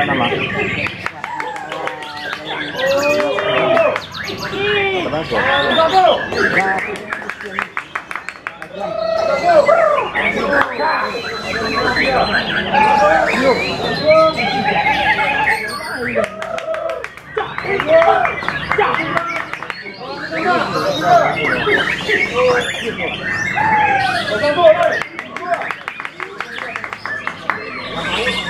ka naman. Tabaso. you.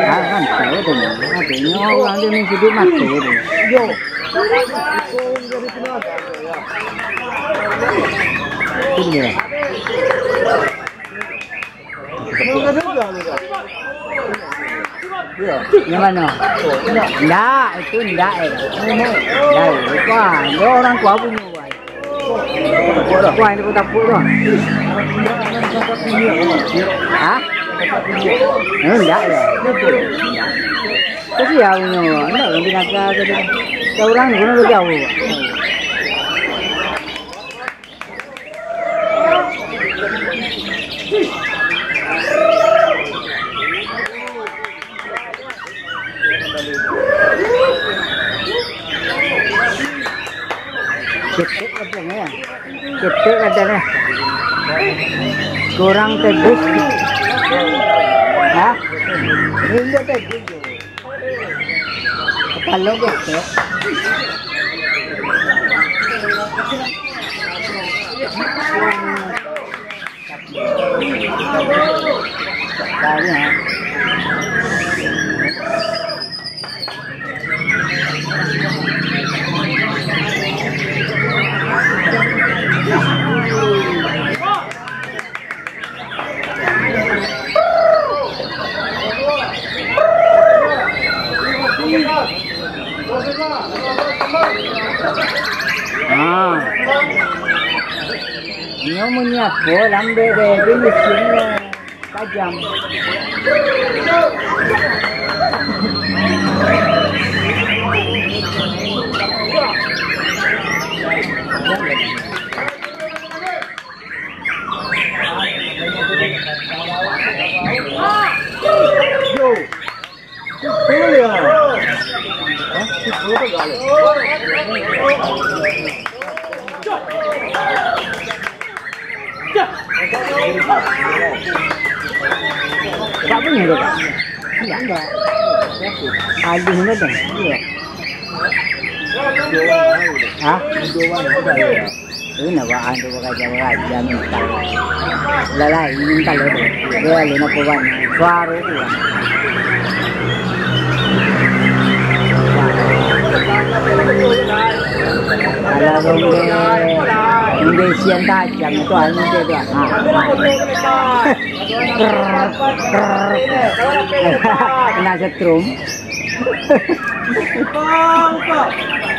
ba. Ungge he. Ko te ungge he. Ah, kan tahu tu. Ada nyawa orang dia ni hidup mati ni. Yo. Ini dia. Yang mana? Enggak, itu enggak. eh. Enggak, itu ah. Dia orang tua punya buat. Kuah nó mình pun rồi có gì enggak nhiều Kasi ya punya. Enggak yang binaga tadi. Kau orang guna lu jauh. Cetek ada ni. Cetek ada ni. Kurang tebus. Ha? Hindi tebus. Kalau gitu. Banyak. À Nếu mà nhặt của lắm bê bê cái nhịp xuống ờ, cá dầm. Tak punya ke tak? Tidak. Tidak. Ada mana dah? Iya. Ha? Ini nak cái. anda bukan jawa aja minta. Lala minta lo tu. Dia lu nak buat rồi. Tu. Kalau dong dia sian tajam itu hanya dia tu. Ha. Kena setrum. Dia layak semua.